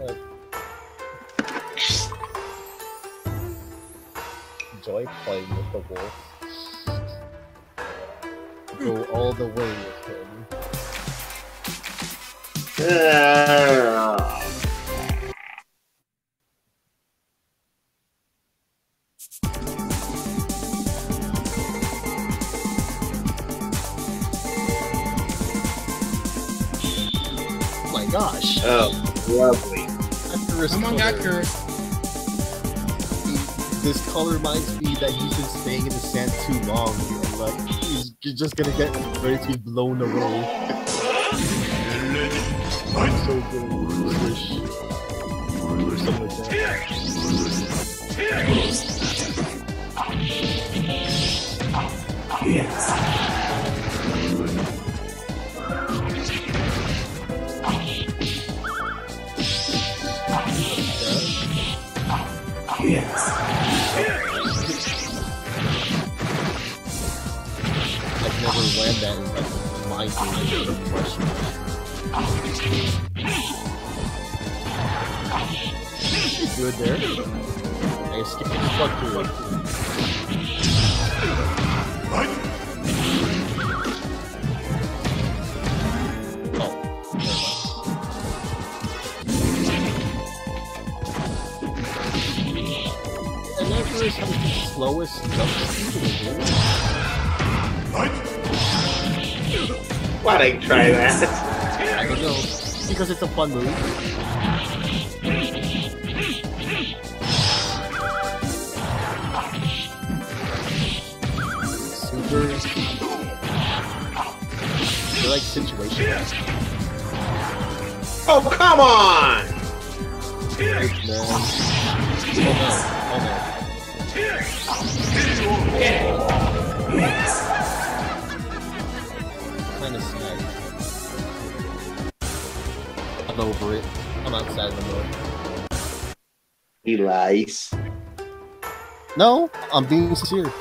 Uh, enjoy playing with the wolf. Go all the way with him. Oh my gosh! Oh, lovely. After his Someone got color, cursed. This color reminds me that he's been staying in the sand too long. And like he's you're just gonna get ready to be blown away. so good. Wish. Or something like that. I've that in like my question. Good there. I skipped the fuck through it. Oh, never is the slowest jump speed in the game. Why'd I try that? I don't know. Because it's a fun move. Super. They're like situations. Oh, come on! Good man. Oh no. Oh no. I'm over it. I'm outside the mode. He lies. No, I'm being sincere.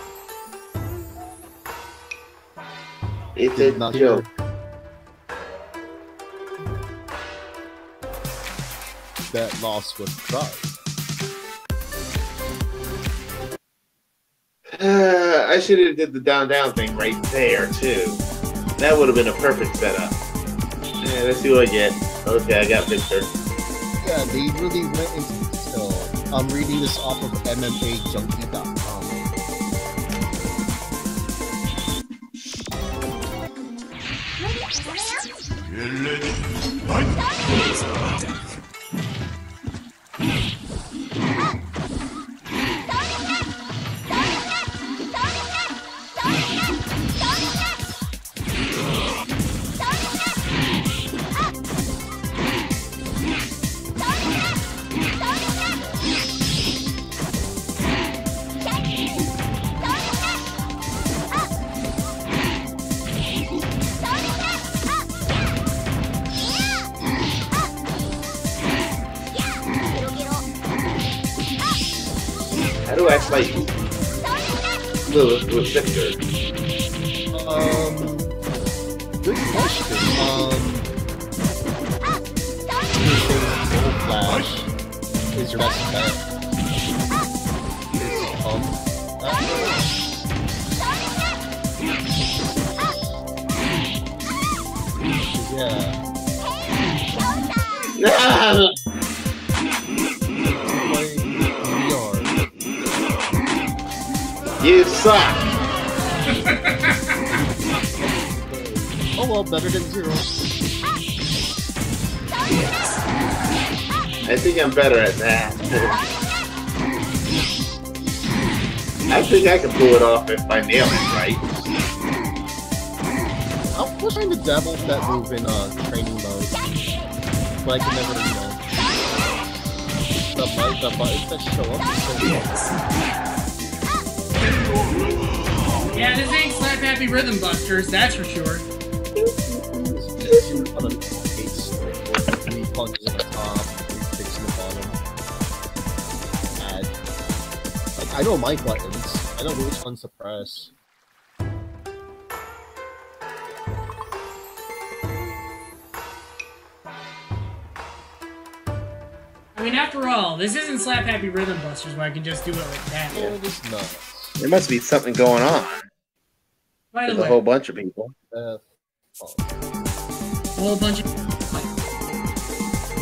It's Did a not joke. That loss was pride. Uh, I should have did the down down thing right there too. That would have been a perfect setup. Yeah, let's see what I get. Okay, I got Victor. Yeah, they really went into detail. I'm reading this off of MMAJunkie.com. How better than zero. I think I'm better at that. I think I can pull it off if I nail it right. I was trying to dabble with that move in uh, training mode, but I can never, you know. The, bu- the buttons that show up are so long. Yeah, this ain't Slap Happy Rhythm Busters, that's for sure. It's a case with three punches on the top, three kicks on the bottom. Add. Like, I know my buttons. I don't know which ones to press. I mean, after all, this isn't Slap Happy Rhythm Busters where I can just do it like that. No, it is not. There must be something going on. By the There's a whole bunch of people. Uh, oh. A whole bunch of.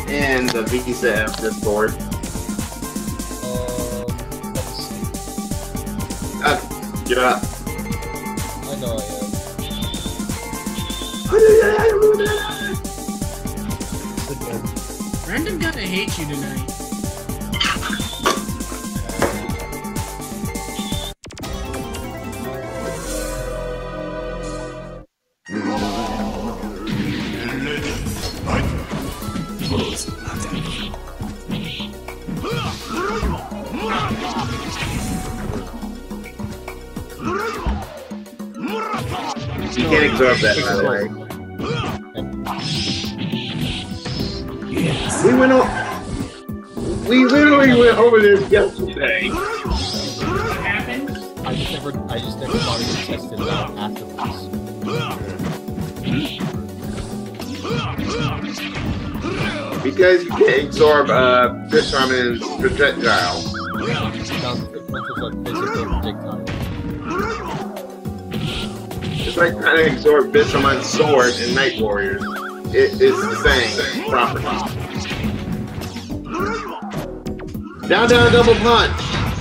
And the Visa F Discord. Um, let's see. Uh, get up. I know I am. Random gonna hate you tonight. Absorb that, by the way. We went on. We literally went over this yesterday. What happened? I just never, I just never bothered to test it out afterwards. Because you can't absorb uh, Bishamon's projectile. Sounds like a physical projectile. Like trying to absorb Bishamon's sword in Night Warriors. It's the same property. Down, down, double punch.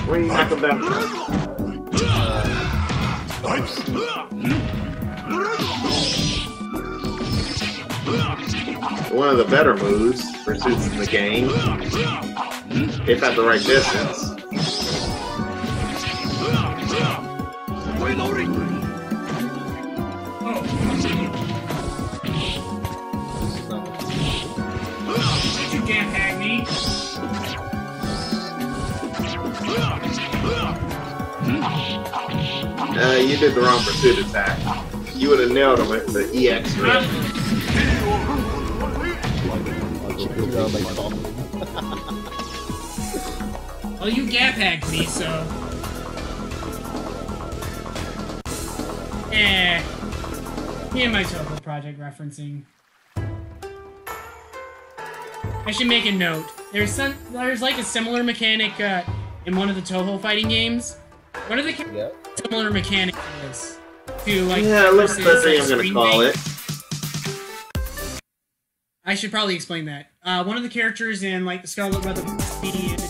When you knock him down. One of the better moves for suits in the game. If at the right distance. Uh, you did the wrong pursuit attack. You would have nailed him with the EX ring. I'll go put down my thumb. Well, you gap hacked me, so. Eh. Me and my Touhou Project referencing. I should make a note. There's some. There's like a similar mechanic uh, in one of the Touhou fighting games. One of the ca- Yeah. Similar mechanic to this. To like. Yeah, let's versus, the thing I'm gonna call it. I should probably explain that. Uh, one of the characters in like the Scarlet Weather and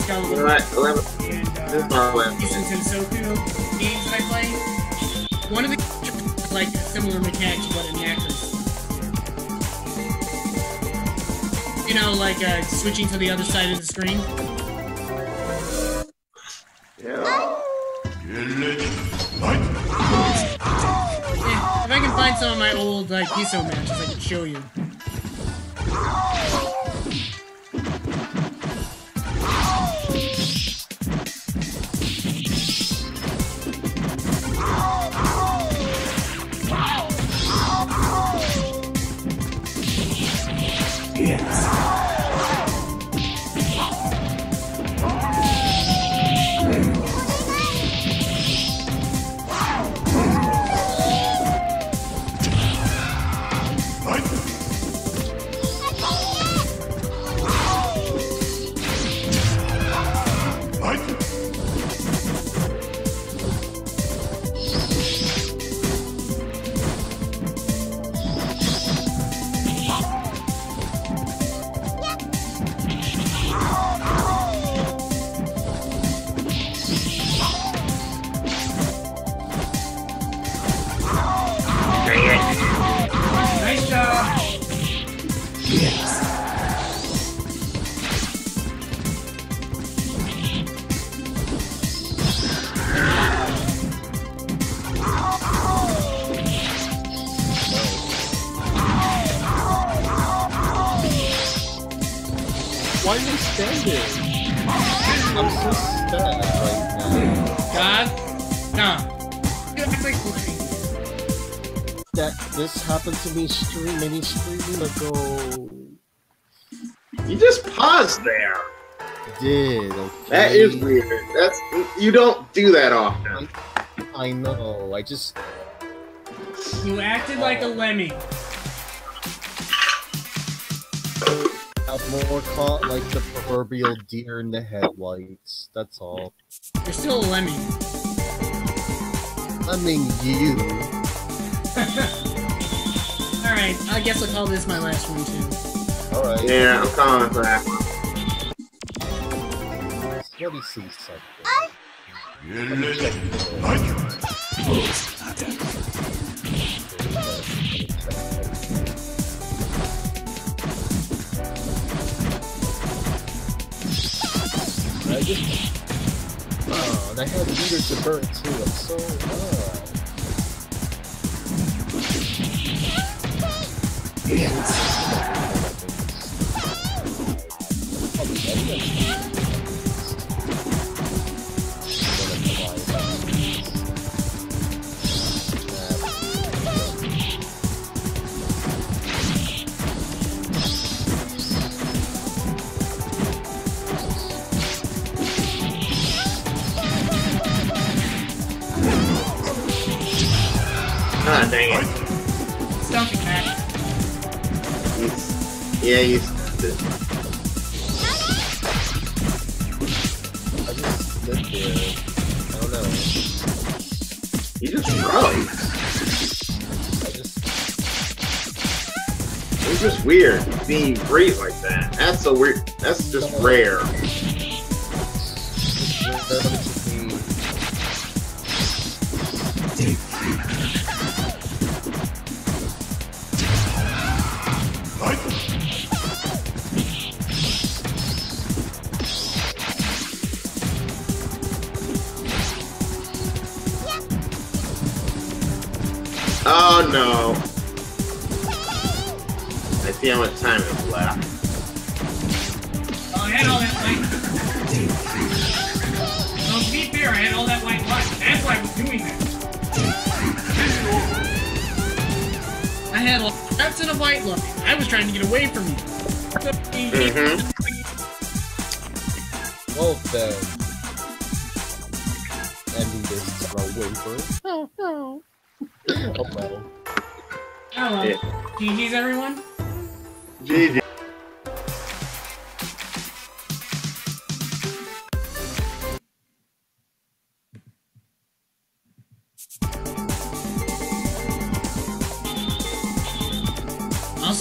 Scarlet Weather? Eleven- and uh, last Jason games that I play. One of the characters has, like similar mechanic to what in the actors. You know, like uh, switching to the other side of the screen. Yeah. If I can find some of my old like Piso matches, I can show you. Nice to me stream many streaming ago. You just paused there. Did okay. That is weird. That's you don't do that often. I know. I just You acted like a lemming. have more caught like the proverbial deer in the headlights. That's all. You're still a lemming. I mean, you. Alright, I guess I'll call this my last one too. Alright. Yeah, I'm calling for that one. Let me see something. Let me check the- I. Oh, and I had Leader to burn too. I'm so. Uh, Ah, dang it. Yeah, he's. I just lived there. I don't know. He just froze. I just. It's just weird being great like that. That's so weird. That's just rare.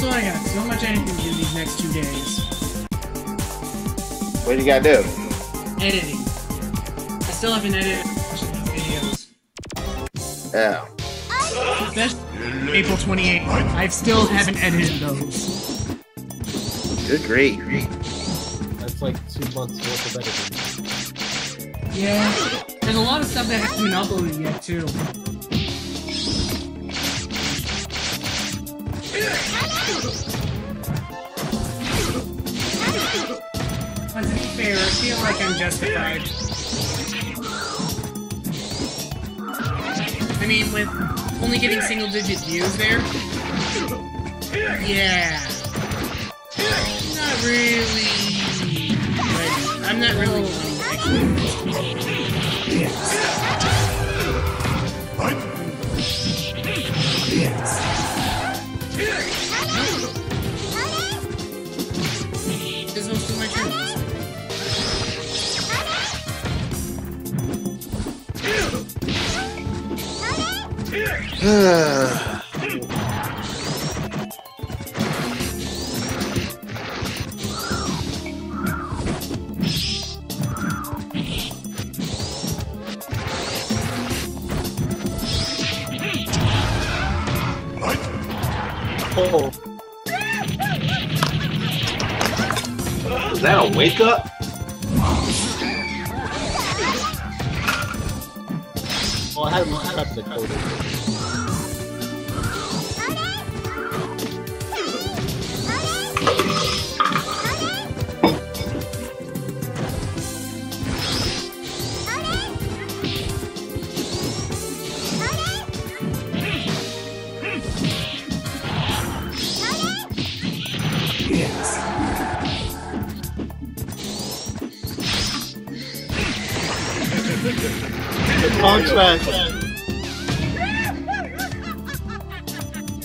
Also, I got so much editing to do these next two days. What do you gotta do? Editing. I still haven't edited these videos. Oh. Especially April 28th. I still haven't edited those. Good grief. That's like two months worth of editing. Yeah. There's a lot of stuff that hasn't been uploaded yet, too. Feel like I'm justified. I mean, with only getting single digit views there. Yeah. Not really. I'm not really Oh, Is that a wake up? well, I hadn't looked up the code. The contract.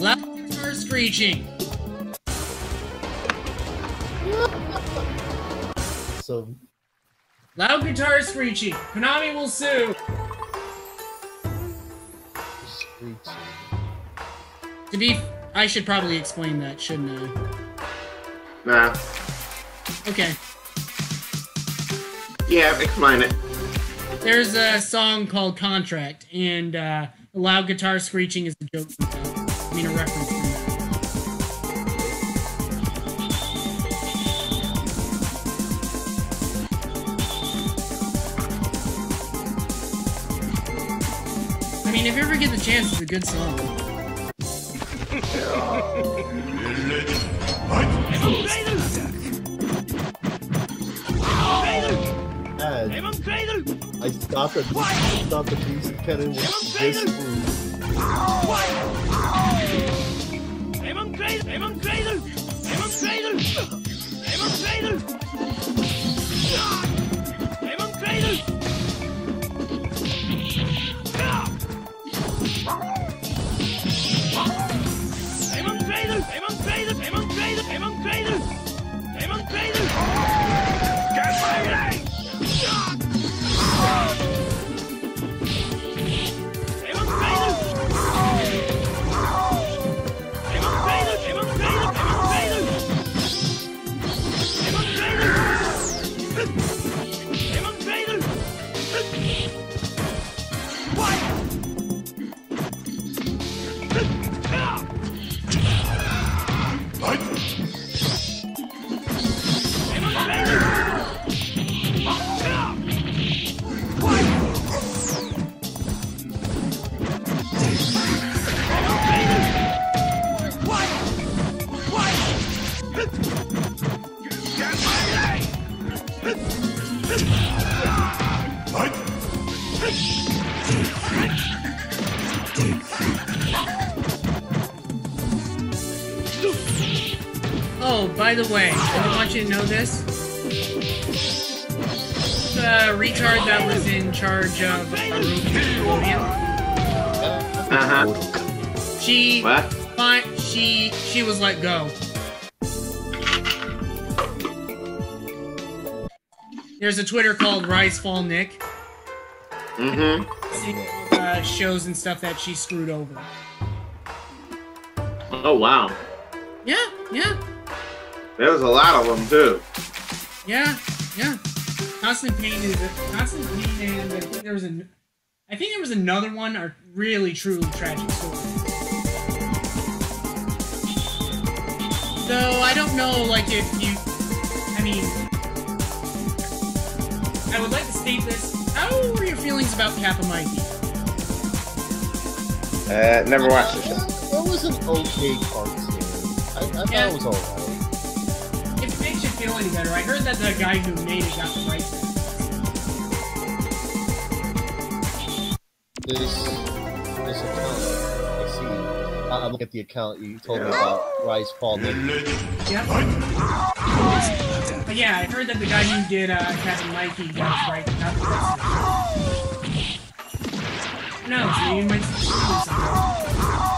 Loud guitar screeching. awesome. Loud guitar screeching. Konami will sue. Screech. To be, I should probably explain that, shouldn't I? Nah. Okay. Yeah, explain it. There's a song called Contract, and uh, loud guitar screeching is a joke. from. I mean, a reference. from that. I mean, if you ever get the chance, it's a good song. And I stopped I stopped at Beast Cannon with this move. Oh, by the way, I want you to know this. The retard that was in charge of Uh-huh. she, What? fi- she, she was let go. There's a Twitter called Rise Fall Nick. Mm-hmm. Uh, shows and stuff that she screwed over. Oh, wow. Yeah, yeah, There was a lot of them, too. yeah, yeah. Constant Pain is a, Constant Pain and I think there was a, I think there was another one. Are really truly tragic stories. So I don't know, like if you, I mean, I would like to state this. How were your feelings about Kappa Mikey? Uh, never watched the show. It was an okay cartoon. I, I thought it was alright. Feel any better, I heard that the guy who made it got the rights. back. This this account I see. I, I'm looking at the account you told me about Rise Fall Yep. But yeah, I heard that the guy who did uh, Kappa Mikey got his right. Got the rights. No, so you might see something.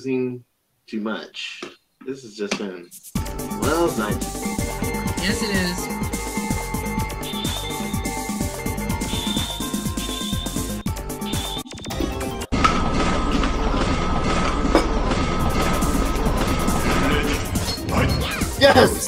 Losing too much. This has just been well, it's nice. Yes, it is. Yes!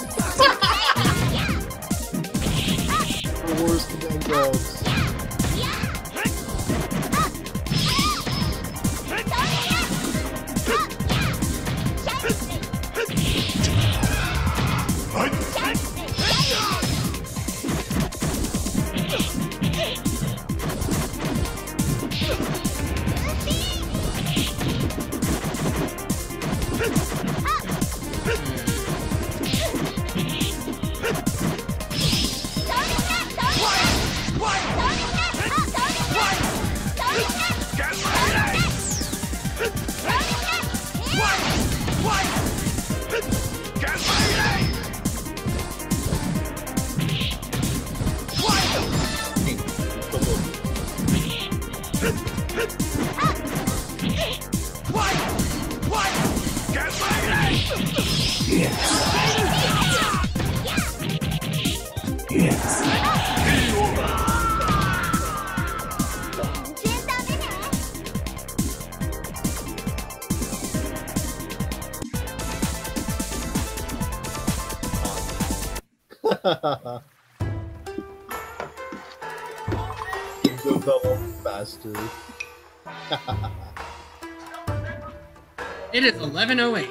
11:08.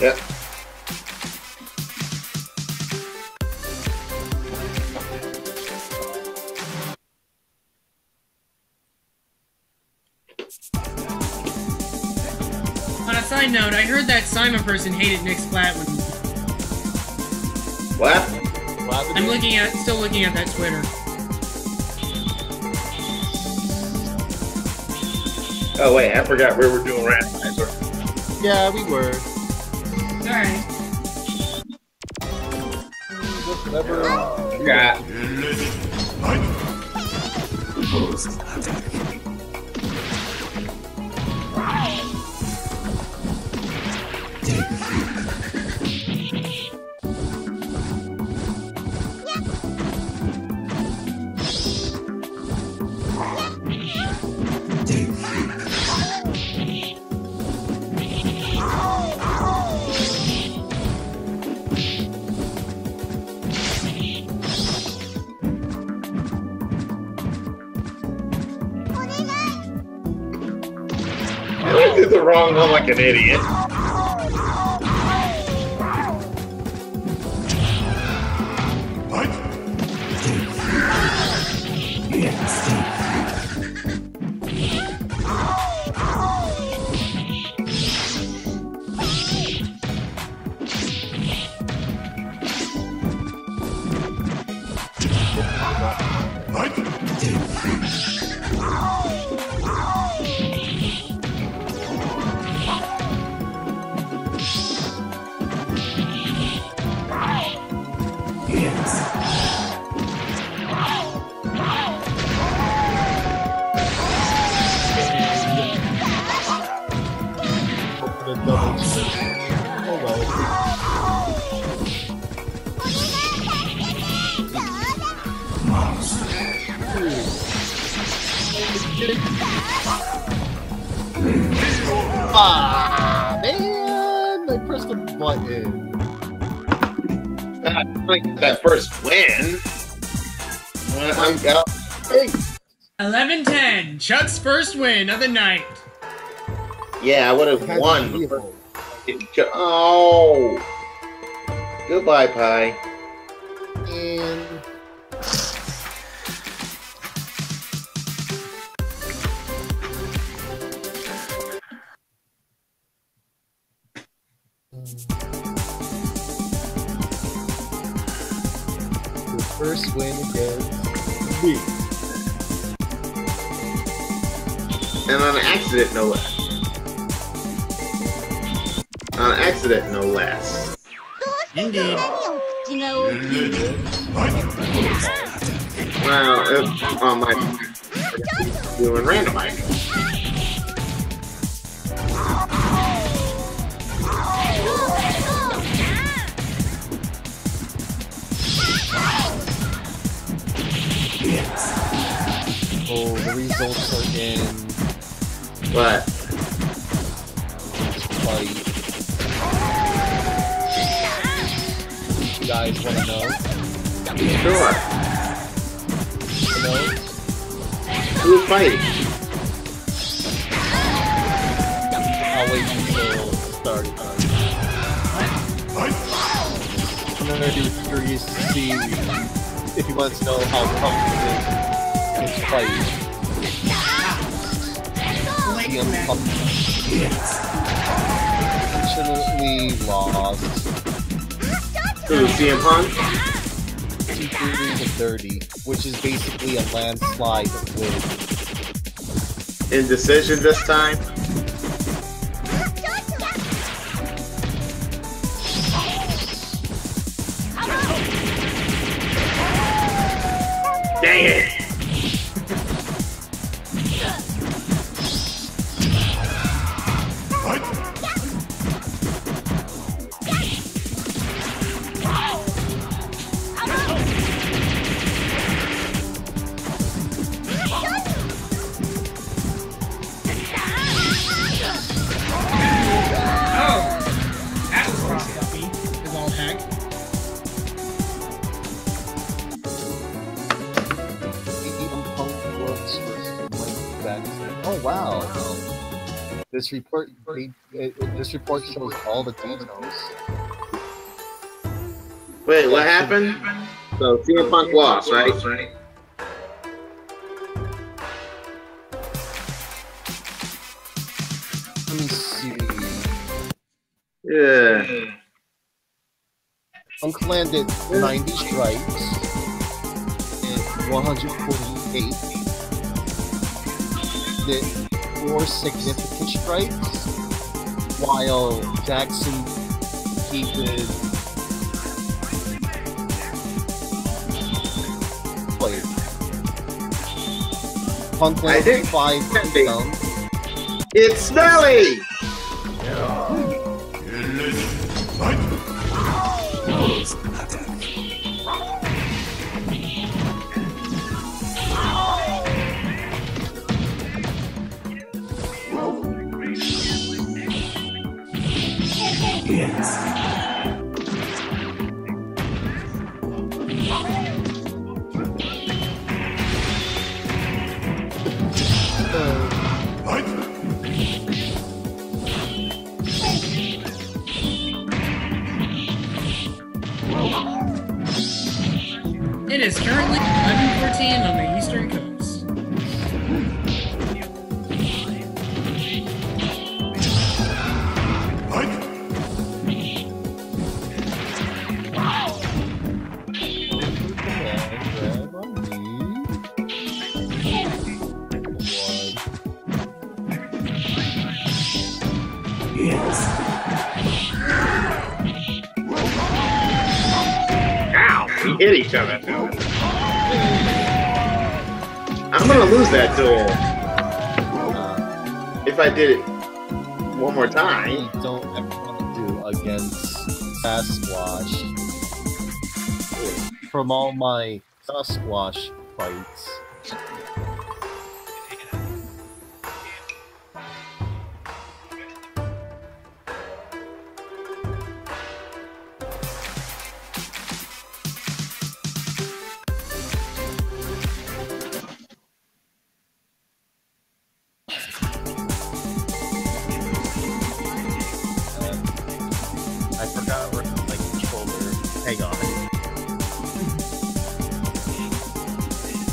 Yep. On a side note, I heard that Simon person hated Nick Splat when What? What? I'm looking at still looking at that Twitter. Oh wait, I forgot where we were doing randomizer. Yeah, we were. Alright. Whatever. Forgot. An idiot. Ah, man! I pressed the button. I like that first win. I'm out. Hey! 11:10. Chuck's first win of the night. Yeah, I would have won. the the vehicle. first- Oh. Goodbye, Pie. And on accident, no less. On accident, no less. Indeed. Well, it, on my doing randomizer. Yes. Oh, the results are in what? fight. You guys wanna know? Sure. You know? Who's fighting? I'll wait until it starts. I'm gonna do curious to see if you want to know how confident his fight. Like CM that. Punk unfortunately lost Who? CM Punk? 230 to 30, which is basically a landslide win. Indecision this time? This report, made- it, it- this report shows all the details. Wait, what happened? So CM Punk lost, right? Let me see. Yeah. Punk landed 90 strikes and 148 did four significant strikes, while Jackson he did wait. Punk I think- five. It's Smelly! It is currently 11:14 on the Eastern Coast. That duel uh, if I did it one more time. I don't ever want to do against Sasquatch. From all my Sasquatch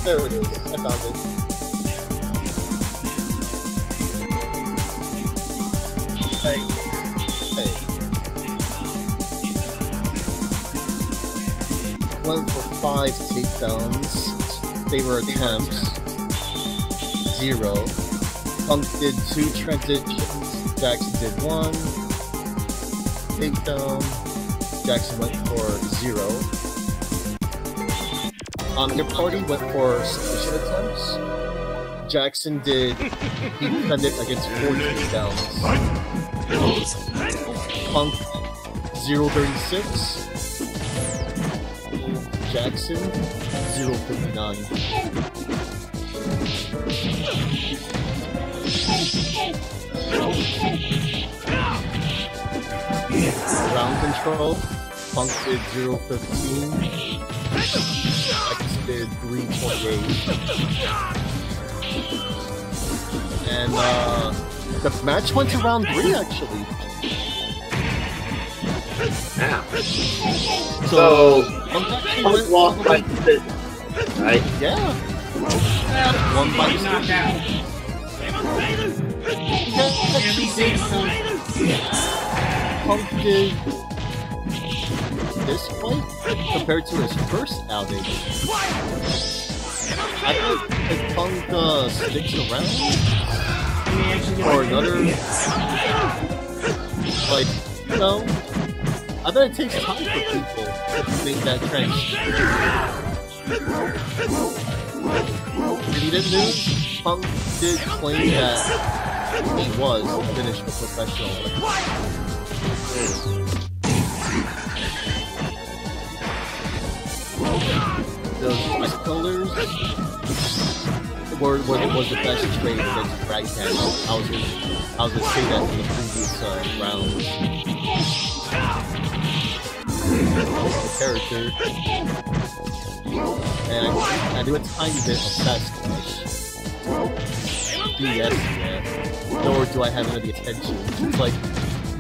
There it is. I found it. Hey. Hey. Went for five takedowns. They were attempts. Zero. Punk did two transitions. Jackson did one takedown. Jackson went for zero. Um, your party went for submission attempts. Jackson did. He defended against four takedowns. Punk 036. Jackson 059. Ground control. Punk did 015. X did 328. And uh, the match went to round three actually. Now. So, So, Punk actually Punk went lost by the way- decision. Right? Yeah. Well, One by he's knocked out. At least eight some. Punk did this fight compared to his first outing. I think if Punk uh, sticks around for another, like, you know, I bet it takes time for people to make that transition. If he didn't lose, Punk did claim that he was finished a professional. Those colors were, were, was the best trade against Ragtag. I was gonna, I was gonna say that in the previous uh, round. The character. And I, I do a tiny bit of Sasquatch. BS, man. Nor do I have any attention. It's like,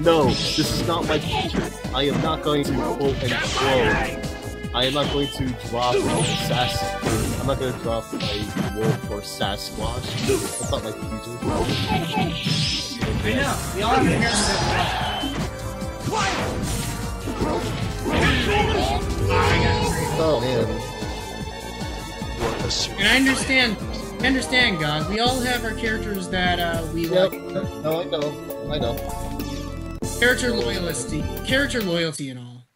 no, this is not my feature. I am not going to quote and quote. I am not going to drop Sas. I'm not going to drop a wolf or Sasquatch. That's not my feature. I know. We all have characters that Oh man. And I understand, I understand, God. We all have our characters that uh, we Yep. like. No, I know. I know. Character loyalty, character loyalty, and all.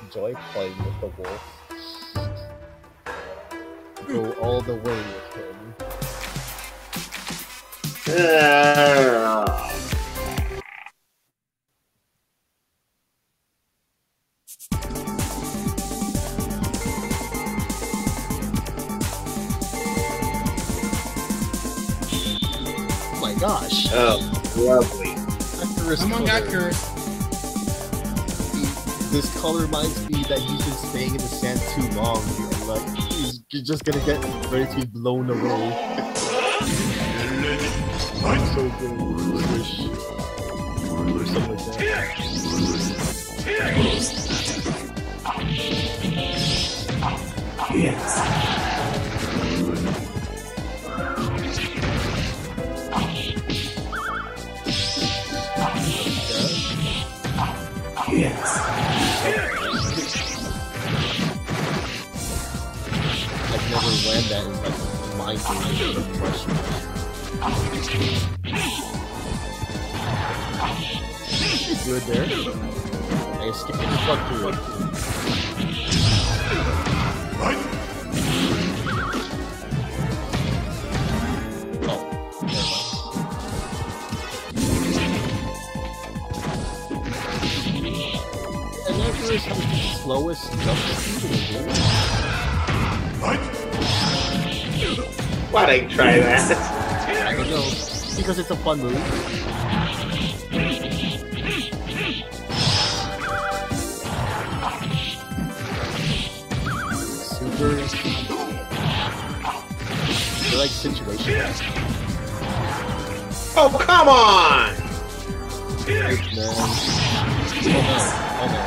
Enjoy playing with the wolf. Go all the way with him. Ah. Oh, lovely. After his Someone got color, cursed. This color reminds me that he's been staying in the sand too long. And like, he's, he's just gonna get ready to be blown away. so good. Wish. Or something like that. I've land that in like blowing question. Good there. I escaped the fuck through it. Oh, slowest jump speed in the game. Why'd I try that? I don't know. Because it's a fun move. Super. They're like situations. Oh, come on! Oh no. Oh no.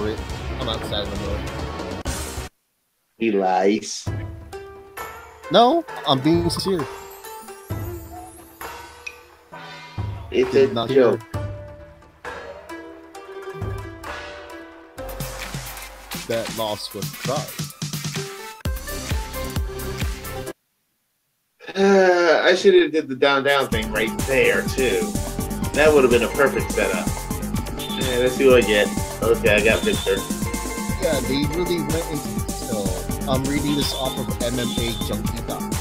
I'm over it. I'm not sad anymore. He lies. No, I'm being sincere. It's Did a not joke. That loss was pride. Uh, I should have did the down down thing right there too. That would have been a perfect setup. Yeah, let's see what I get. Okay, I got Victor. Yeah, they really went into detail. I'm reading this off of MMAJunkie.com.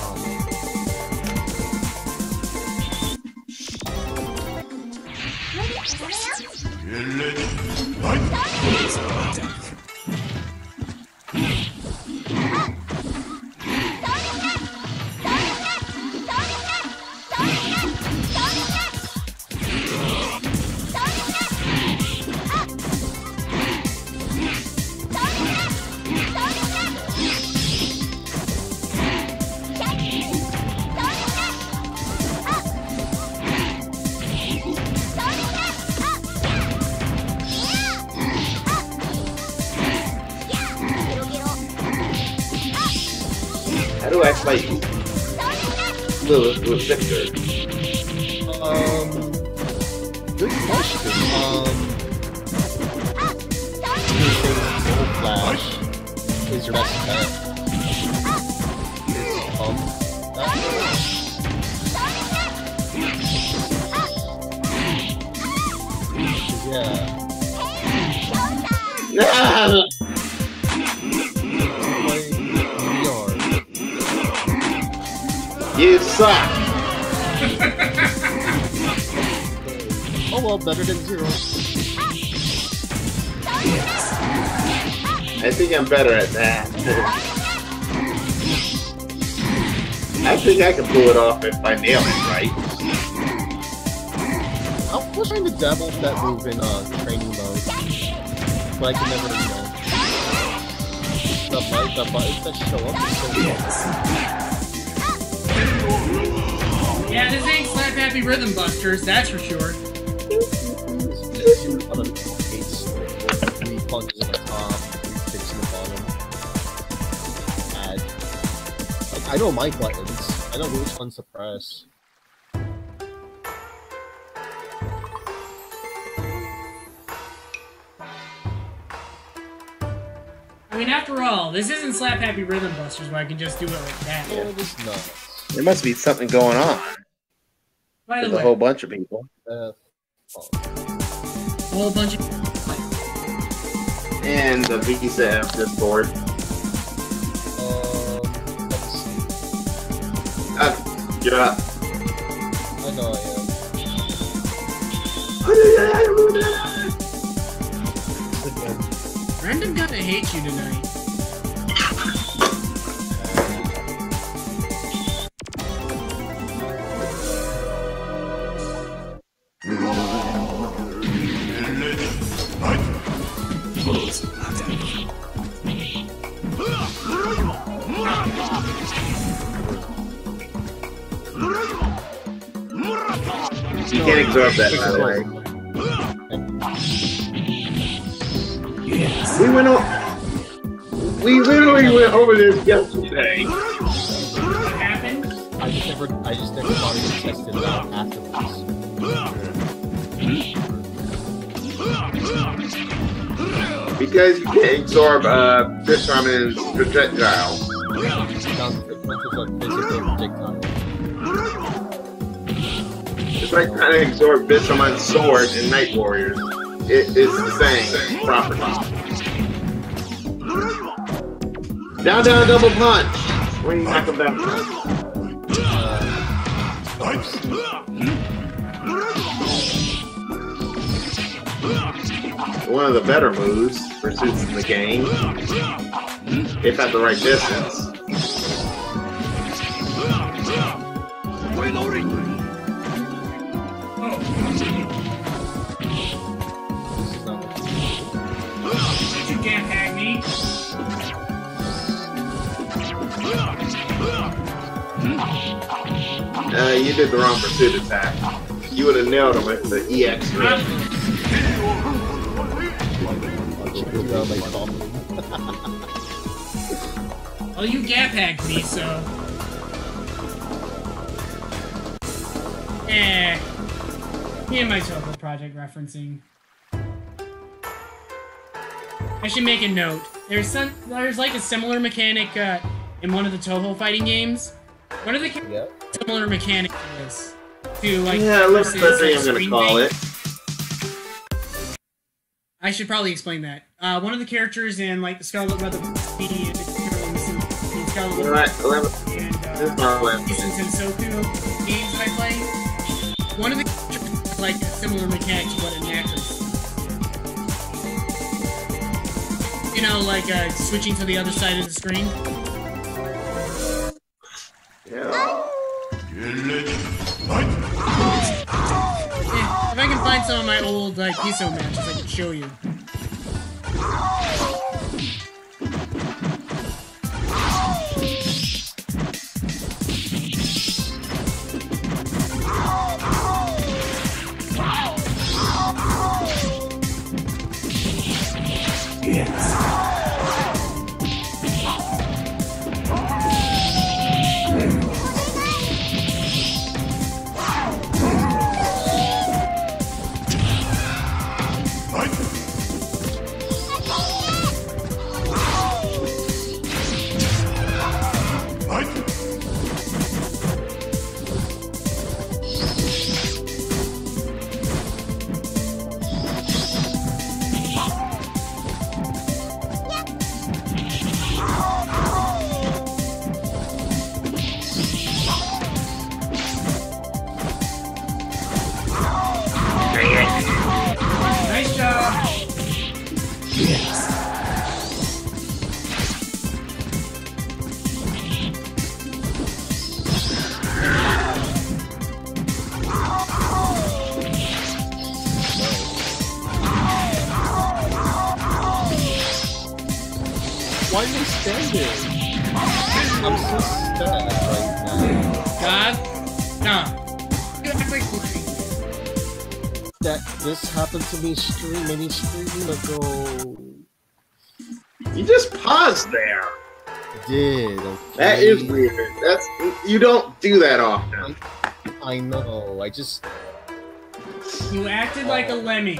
How You suck! Oh well, better than zero. I think I'm better at that. I think I can pull it off if I nail it right. I was trying to dabble with that move in uh, training mode, but I can never, you know. The, bite, the buttons that show up is so Yeah, this ain't Slap Happy Rhythm Busters, that's for sure. Just do on a case, three punches on the top, three kicks the bottom. Add. Like, I know my buttons. I know which ones to press. I mean, after all, this isn't Slap Happy Rhythm Busters where I can just do it like that. Yeah, it's nuts. There must be something going on. By the There's a whole bunch of people. Uh, oh. a whole bunch of. And the visa Discord. Um, let's see. Uh, get up. I know I am. Brendan gonna hate you tonight. You that, by the way. We went on. We literally went over this yesterday. What happened? I just never, I just never bothered to test it out afterwards. Because you can't absorb uh, Bishamon's projectile. It's like trying to absorb Bishamon's sword in Night Warriors. It is the same property. Down, down, double punch. You knock him down. One of the better moves for suits in the game. If at the right distance. Uh, you did the wrong pursuit attack. You would have nailed him with the E EX3. Go down like bomb. Well, you gap hacked me, so. Eh. Me and my Touhou project referencing. I should make a note. There's some. There's like a similar mechanic uh, in one of the Touhou fighting games. One of the. ca- Yeah. similar mechanic to this. To like yeah, looks versus, the thing like, I'm gonna call Bait. it. I should probably explain that. Uh, one of the characters in like the Scarlet Weather, the Scarlet Weather Alright, eleven. and This is uh, my eleven. Jason Tensoku games that I play, one of the characters has, like similar mechanics, to what a knacker. You know, like uh, switching to the other side of the screen. Yeah. If I can find some of my old like Piso matches, I can show you. That this happened to me stream many stream ago. You just paused there. Did okay. That is weird. That's you don't do that often. I know. I just You acted like a lemming.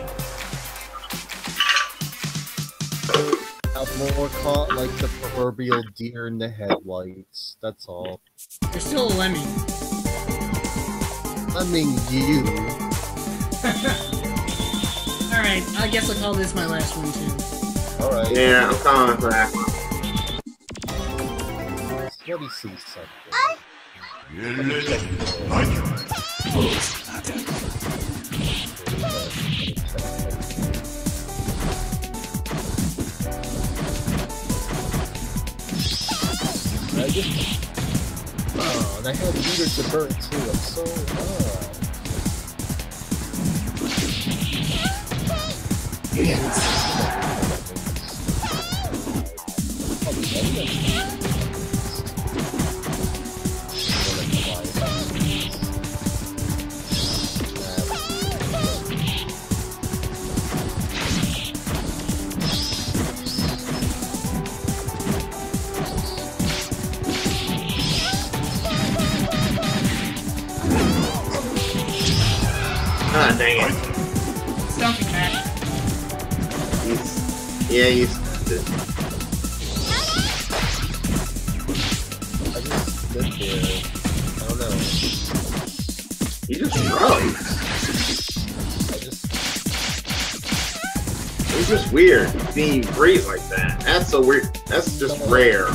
have more caught like the proverbial deer in the headlights. That's all. You're still a lemming. I mean you. Alright, I guess I'll call this my last one too. Alright. Yeah, I'm calling for that one. Let me see something. Let me check I just... Oh, and I had Leader to burn too. I'm so... Uh... Ah, dang it. Yeah, he's. I just lived there. I don't know. He just froze. I just... It's just weird seeing you freeze like that. That's so weird. That's just rare.